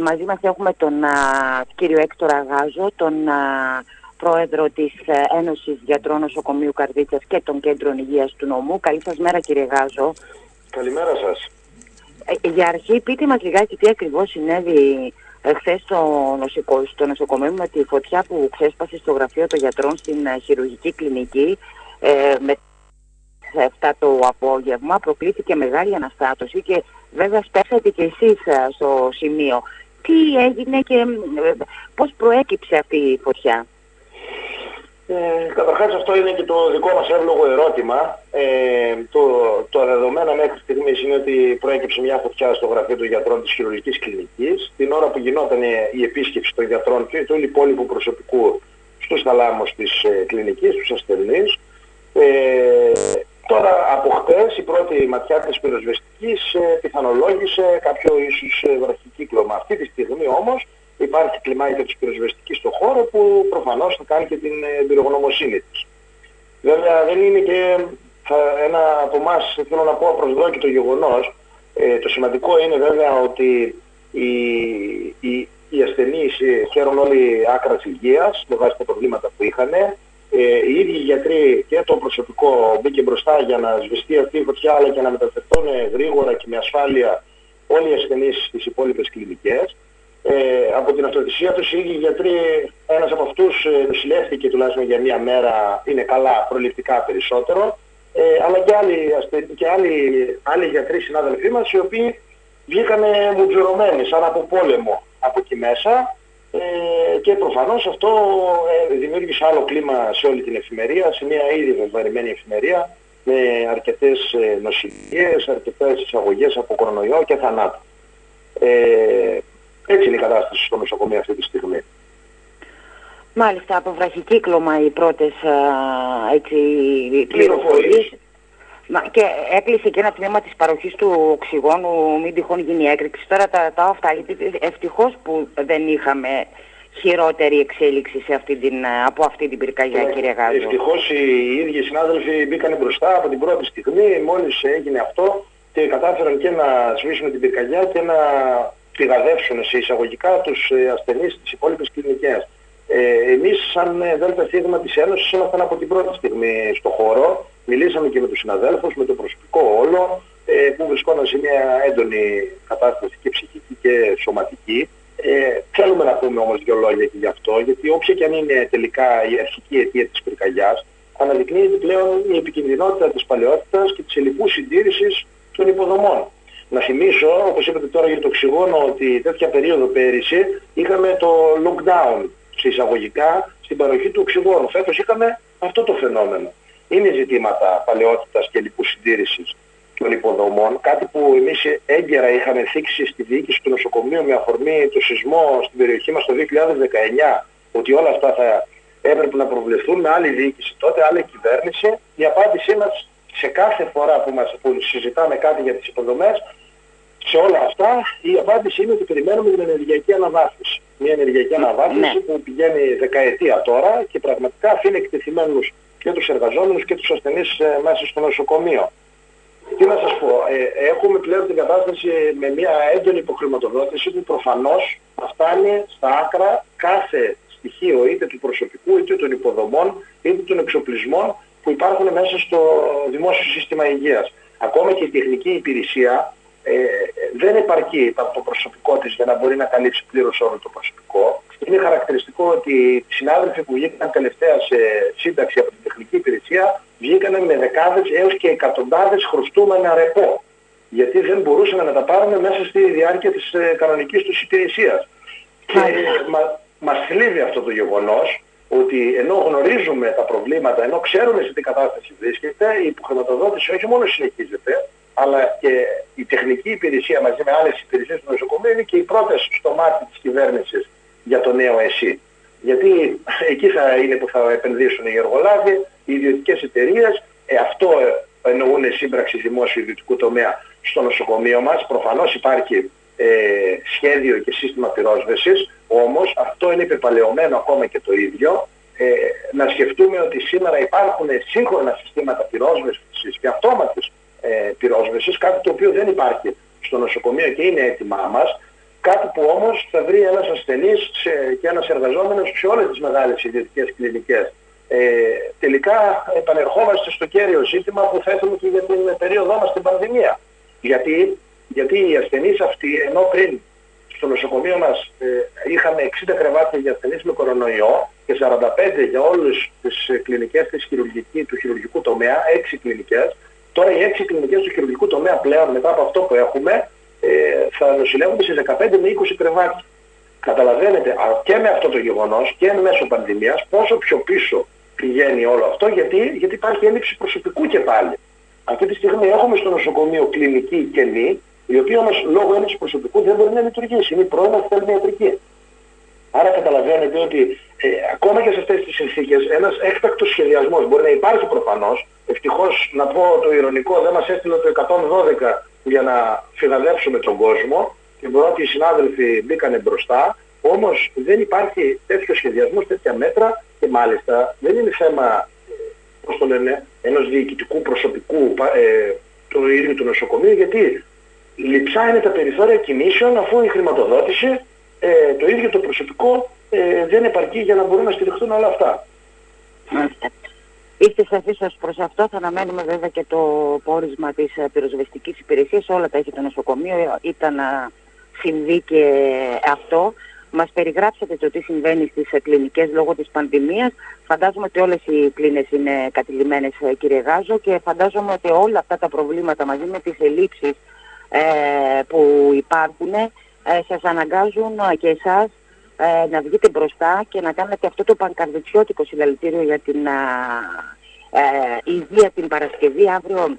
Μαζί μας έχουμε τον α, κύριο Έκτορα Γάζο, τον α, πρόεδρο της ε, Ένωσης Γιατρών Νοσοκομείου Καρδίτσας και των Κέντρων Υγείας του Νομού. Καλή σας μέρα κύριε Γάζο. Καλημέρα σας. Ε, για αρχή πείτε μας λιγάκι τι ακριβώς συνέβη ε, χθες στο, νοσοκο, στο νοσοκομείο με τη φωτιά που ξέσπασε στο γραφείο των γιατρών στην ε, χειρουργική κλινική ε, με 7 το απόγευμα προκλήθηκε μεγάλη αναστάτωση και βέβαια σπέσατε και εσείς στο σημείο τι έγινε και ε, πώς προέκυψε αυτή η φωτιά; Ε, καταρχάς αυτό είναι και το δικό μας εύλογο ερώτημα. Ε, το, το δεδομένο μέχρι στιγμής είναι ότι προέκυψε μια φωτιά στο γραφείο των γιατρών της χειρουργικής κλινικής. Την ώρα που γινόταν η επίσκεψη των γιατρών και του υπόλοιπου προσωπικού στους θαλάμους της ε, κλινικής, στους ασθενείς. Ε, Τώρα από χτες η πρώτη ματιά της πυροσβεστικής ε, πιθανολόγησε κάποιο ίσως ε, βραχικύκλωμα. Αυτή τη στιγμή όμως υπάρχει κλιμάκια της πυροσβεστικής στο χώρο που προφανώς θα κάνει και την ε, πυρογνωμοσύνη της. Βέβαια δεν είναι και θα, ένα από εμάς θέλω να πω απροσδόκητο γεγονός. Ε, το σημαντικό είναι βέβαια ότι οι, οι, οι ασθενείς ε, χαίρουν όλοι άκρας υγείας με βάση τα προβλήματα που είχαν ε, οι ίδιοι γιατροί και το προσωπικό μπήκε μπροστά για να σβηστεί αυτή η φωτιά αλλά και να μεταφερθούν γρήγορα και με ασφάλεια όλοι οι ασθενείς στις υπόλοιπες κλινικές. Ε, από την αυτοθυσία τους οι ίδιοι γιατροί, ένας από αυτούς ε, νοσηλεύτηκε τουλάχιστον για μία μέρα, είναι καλά προληπτικά περισσότερο, ε, αλλά και άλλοι, και άλλοι, άλλοι γιατροί συνάδελφοί μας οι οποίοι βγήκανε μουτζουρωμένοι σαν από πόλεμο από εκεί μέσα ε, και προφανώς αυτό ε, δημιούργησε άλλο κλίμα σε όλη την εφημερία, σε μια ήδη βεβαρημένη εφημερία με αρκετές ε, νοσηλίες, αρκετές εισαγωγές από κορονοϊό και θανάτου. Ε, έτσι είναι η κατάσταση στο νοσοκομείο αυτή τη στιγμή. Μάλιστα, από βραχικύκλωμα οι πρώτες έτσι, πληροφορίες. Και έκλεισε και ένα τμήμα της παροχής του οξυγόνου, μην τυχόν γίνει έκρηξη. Τώρα τα, τα αυτά, ευτυχώς που δεν είχαμε χειρότερη εξέλιξη σε αυτή την, από αυτή την πυρκαγιά, ναι, κύριε Γάζο. Ευτυχώς οι ίδιοι συνάδελφοι μπήκαν μπροστά από την πρώτη στιγμή, μόλις έγινε αυτό και κατάφεραν και να σβήσουν την πυρκαγιά και να πηγαδεύσουν σε εισαγωγικά τους ε, ασθενείς στις υπόλοιπες κλινικές. Ε, εμείς σαν ε, ΔΕΛΤΑ Σίγμα της Ένωσης ήμασταν από την πρώτη στιγμή στο χώρο Μιλήσαμε και με τους συναδέλφους, με το προσωπικό όλο, ε, που βρισκόταν σε μια έντονη κατάσταση και ψυχική και σωματική. Ε, θέλουμε να πούμε όμως δύο λόγια και γι' αυτό, γιατί όποια και αν είναι τελικά η αρχική αιτία της πυρκαγιάς, αναδεικνύεται πλέον η επικινδυνότητα της παλαιότητας και της ελληπούς συντήρησης των υποδομών. Να θυμίσω, όπως είπατε τώρα για το οξυγόνο, ότι τέτοια περίοδο πέρυσι είχαμε το lockdown σε εισαγωγικά στην παροχή του οξυγόνου. Φέτος είχαμε αυτό το φαινόμενο είναι ζητήματα παλαιότητας και λοιπού συντήρησης των υποδομών, κάτι που εμείς έγκαιρα είχαμε θίξει στη διοίκηση του νοσοκομείου με αφορμή το σεισμό στην περιοχή μας το 2019, ότι όλα αυτά θα έπρεπε να προβλεφθούν με άλλη διοίκηση τότε, άλλη κυβέρνηση. Η απάντησή μας σε κάθε φορά που, μας, που συζητάμε κάτι για τις υποδομές, σε όλα αυτά η απάντηση είναι ότι περιμένουμε την ενεργειακή αναβάθμιση. Μια ενεργειακή αναβάθμιση ναι. που πηγαίνει δεκαετία τώρα και πραγματικά αφήνει εκτεθειμένους και τους εργαζόμενους και τους ασθενείς ε, μέσα στο νοσοκομείο. Τι να σας πω, ε, έχουμε πλέον την κατάσταση με μια έντονη υποχρηματοδότηση που προφανώς θα φτάνει στα άκρα κάθε στοιχείο είτε του προσωπικού είτε των υποδομών είτε των εξοπλισμών που υπάρχουν μέσα στο δημόσιο σύστημα υγείας. Ακόμα και η τεχνική υπηρεσία ε, δεν επαρκεί το προσωπικό της για να μπορεί να καλύψει πλήρως όλο το προσωπικό. Είναι χαρακτηριστικό ότι οι συνάδελφοι που βγήκαν τελευταία σε σύνταξη από την τεχνική υπηρεσία βγήκαν με δεκάδες έως και εκατοντάδες χρωστούμενα ρεπό. Γιατί δεν μπορούσαν να τα πάρουν μέσα στη διάρκεια της ε, κανονικής τους υπηρεσίας. Και μα, μας θλίβει αυτό το γεγονός ότι ενώ γνωρίζουμε τα προβλήματα, ενώ ξέρουμε σε τι κατάσταση βρίσκεται, η υποχρηματοδότηση όχι μόνο συνεχίζεται, αλλά και η τεχνική υπηρεσία μαζί με άλλες υπηρεσίες του νοσοκομείου είναι και οι πρώτες στο μάτι της κυβέρνησης για το νέο ΕΣΥ. Γιατί εκεί θα είναι που θα επενδύσουν οι εργολάβοι, οι ιδιωτικές εταιρείες, ε, αυτό εννοούν σύμπραξη δημόσιο ιδιωτικού τομέα στο νοσοκομείο μας. Προφανώς υπάρχει ε, σχέδιο και σύστημα πυρόσβεσης, όμως αυτό είναι επιπαλαιωμένο ακόμα και το ίδιο. Ε, να σκεφτούμε ότι σήμερα υπάρχουν σύγχρονα συστήματα πυρόσβεσης και αυτόματης ε, πυρόσβεσης, κάτι το οποίο δεν υπάρχει στο νοσοκομείο και είναι έτοιμά μας. Κάτι που όμως θα βρει ένας ασθενής και ένας εργαζόμενος σε όλες τις μεγάλες ιδιωτικές κλινικές. Ε, τελικά επανερχόμαστε στο κέριο ζήτημα που θέτουμε και για την περίοδό μας την πανδημία. Γιατί, γιατί οι ασθενείς αυτοί, ενώ πριν στο νοσοκομείο μας ε, είχαμε 60 κρεβάτια για ασθενείς με κορονοϊό και 45 για όλες τις κλινικές της χειρουργική, του χειρουργικού τομέα, 6 κλινικές, τώρα οι 6 κλινικές του χειρουργικού τομέα πλέον μετά από αυτό που έχουμε ε, θα νοσηλεύονται σε 15 με 20 κρεβάτια. Καταλαβαίνετε και με αυτό το γεγονός και εν μέσω πανδημίας πόσο πιο πίσω πηγαίνει όλο αυτό γιατί, γιατί υπάρχει έλλειψη προσωπικού και πάλι. Αυτή τη στιγμή έχουμε στο νοσοκομείο κλινική κενή η οποία όμως λόγω έλλειψης προσωπικού δεν μπορεί να λειτουργήσει. Είναι η πρώην οφθαλμιατρική. Άρα καταλαβαίνετε ότι ε, ακόμα και σε αυτές τις συνθήκες ένας έκτακτος σχεδιασμός μπορεί να υπάρχει προφανώς. Ευτυχώς να πω το ηρωνικό δεν μας έστειλε το 112 για να φυγαδεύσουμε τον κόσμο και μπορώ ότι οι συνάδελφοι μπήκανε μπροστά. Όμως δεν υπάρχει τέτοιο σχεδιασμός, τέτοια μέτρα και μάλιστα δεν είναι θέμα, ε, πώς το λένε, ενός διοικητικού προσωπικού ε, το ίδιο του νοσοκομείου γιατί λειψά είναι τα περιθώρια κινήσεων αφού η χρηματοδότηση, ε, το ίδιο το προσωπικό ε, δεν επαρκεί για να μπορούν να στηριχθούν όλα αυτά. Είστε σαφείς ως προς αυτό, θα αναμένουμε βέβαια και το πόρισμα της ε, πυροσβεστικής υπηρεσίας, όλα τα έχει το νοσοκομείο, ήταν να συμβεί και αυτό. Μας περιγράψατε το τι συμβαίνει στις ε, κλινικές λόγω της πανδημίας. Φαντάζομαι ότι όλες οι κλίνες είναι κατηλημένες ε, κύριε Γάζο και φαντάζομαι ότι όλα αυτά τα προβλήματα μαζί με τις ελλείψεις ε, που υπάρχουν ε, σας αναγκάζουν ε, και εσάς ε, να βγείτε μπροστά και να κάνετε αυτό το πανκαρδιτσιώτικο συλλαλητήριο για την ε, υγεία την Παρασκευή. Αύριο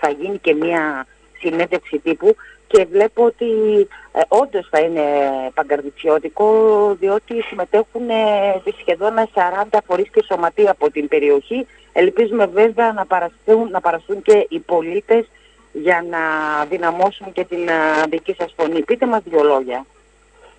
θα γίνει και μία συνέντευξη τύπου και βλέπω ότι ε, όντως θα είναι παγκαρδιτσιώτικο διότι συμμετέχουν ε, σχεδόν 40 φορείς και σωματεία από την περιοχή. Ελπίζουμε βέβαια να παραστούν, να παραστούν και οι πολίτες για να δυναμώσουν και την δική σας φωνή. Πείτε μας δύο λόγια.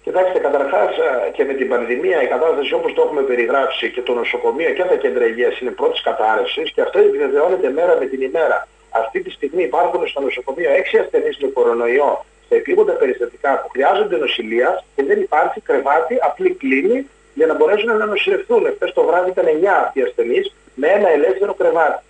Κοιτάξτε, καταρχάς και με την πανδημία η κατάσταση όπως το έχουμε περιγράψει και το νοσοκομείο και τα κέντρα υγείας είναι πρώτης κατάρρευσης και αυτό επιβεβαιώνεται μέρα με την ημέρα. Αυτή τη στιγμή υπάρχουν στο νοσοκομείο 6 ασθενείς με κορονοϊό σε επίγοντα περιστατικά που χρειάζονται νοσηλείας και δεν υπάρχει κρεβάτι, απλή κλίνη για να μπορέσουν να νοσηλευτούν. Εχθές το βράδυ ήταν 9 αυτοί οι ασθενείς με ένα ελεύθερο κρεβάτι.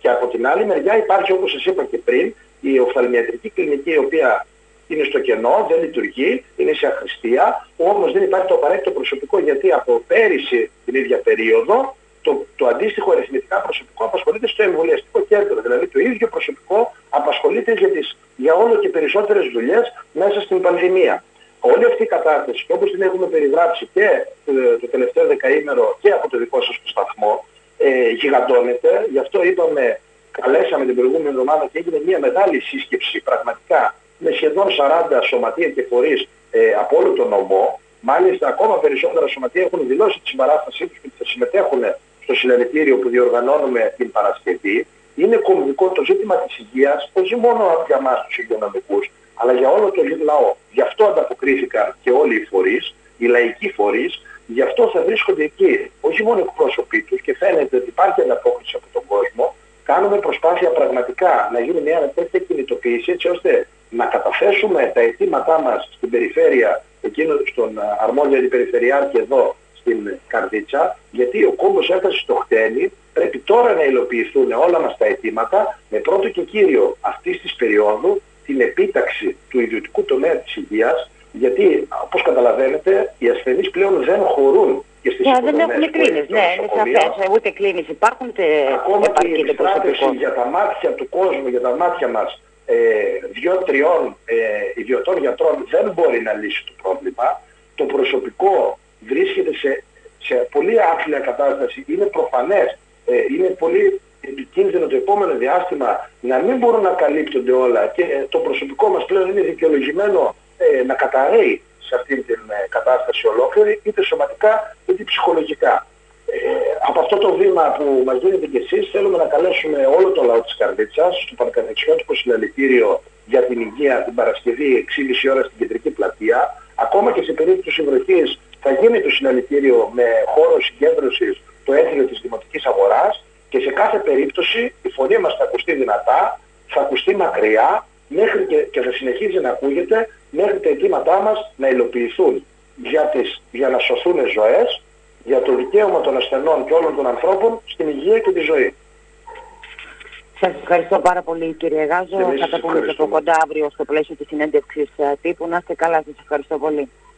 Και από την άλλη μεριά υπάρχει όπως σας είπα και πριν η οφθαλμιατρική κλινική η οποία είναι στο κενό, δεν λειτουργεί, είναι σε αχρηστία, όμως δεν υπάρχει το απαραίτητο προσωπικό γιατί από πέρυσι την ίδια περίοδο το, το αντίστοιχο αριθμητικά προσωπικό απασχολείται στο εμβολιαστικό κέντρο. Δηλαδή το ίδιο προσωπικό απασχολείται για, τις, για όλο και περισσότερες δουλειές μέσα στην πανδημία. Όλη αυτή η κατάσταση και όπως την έχουμε περιγράψει και το, το τελευταίο δεκαήμερο και από το δικό σας το σταθμό, ε, γιγαντώνεται. Γι' αυτό είπαμε, καλέσαμε την προηγούμενη εβδομάδα και έγινε μια μεγάλη σύσκεψη πραγματικά με σχεδόν 40 σωματεία και φορείς ε, από όλο τον νομό. Μάλιστα ακόμα περισσότερα σωματεία έχουν δηλώσει τη συμπαράστασή τους και θα συμμετέχουν στο συλλαλητήριο που διοργανώνουμε την Παρασκευή. Είναι κομβικό το ζήτημα της υγείας, όχι μόνο για μας τους υγειονομικούς, αλλά για όλο το λαό. Γι' αυτό ανταποκρίθηκαν και όλοι οι φορείς, οι λαϊκοί φορείς, Γι' αυτό θα βρίσκονται εκεί όχι μόνο εκπρόσωποι τους και φαίνεται ότι υπάρχει ανταπόκριση από τον κόσμο. Κάνουμε προσπάθεια πραγματικά να γίνει μια τέτοια κινητοποίηση έτσι ώστε να καταθέσουμε τα αιτήματά μας στην περιφέρεια, εκείνο στον αρμόδιο αντιπεριφερειάρχη εδώ στην Καρδίτσα, γιατί ο κόμπος έφτασε στο χτένι, πρέπει τώρα να υλοποιηθούν όλα μας τα αιτήματα, με πρώτο και κύριο αυτής της περίοδου την επίταξη του ιδιωτικού τομέα της υγείας, γιατί, όπως καταλαβαίνετε, οι ασθενείς πλέον δεν χωρούν και στις yeah, δεν έχουν κλίνες, ναι, είναι σαφές, ούτε κλίνες υπάρχουν, ούτε Ακόμα και η επιστράτευση για τα μάτια του κόσμου, για τα μάτια μας, ε, δύο-τριών ε, ιδιωτών γιατρών δεν μπορεί να λύσει το πρόβλημα. Το προσωπικό βρίσκεται σε, σε πολύ άθλια κατάσταση, είναι προφανές, ε, είναι πολύ επικίνδυνο το επόμενο διάστημα να μην μπορούν να καλύπτονται όλα και το προσωπικό μας πλέον είναι δικαιολογημένο ε, να καταραίει σε αυτή την ε, κατάσταση ολόκληρη, είτε σωματικά είτε ψυχολογικά. Ε, από αυτό το βήμα που μας δίνετε κι εσείς θέλουμε να καλέσουμε όλο το λαό της Καρδίτσας στο Πανκαρδιτσιώτικο Συλλαλητήριο για την Υγεία την Παρασκευή 6.30 ώρα στην Κεντρική Πλατεία. Ακόμα και σε περίπτωση βροχής θα γίνει το συλλαλητήριο με χώρο συγκέντρωσης το έθνο της Δημοτικής Αγοράς και σε κάθε περίπτωση η φωνή μας θα ακουστεί δυνατά, θα ακουστεί μακριά μέχρι και, και θα συνεχίζει να ακούγεται μέχρι τα αιτήματά μας να υλοποιηθούν για, τις, για να σωθούν ζωές, για το δικαίωμα των ασθενών και όλων των ανθρώπων στην υγεία και τη ζωή. Σας ευχαριστώ πάρα πολύ κύριε Γάζο. Θα τα πούμε και από κοντά αύριο στο πλαίσιο της συνέντευξης ε, τύπου. Να είστε καλά, σας ευχαριστώ πολύ.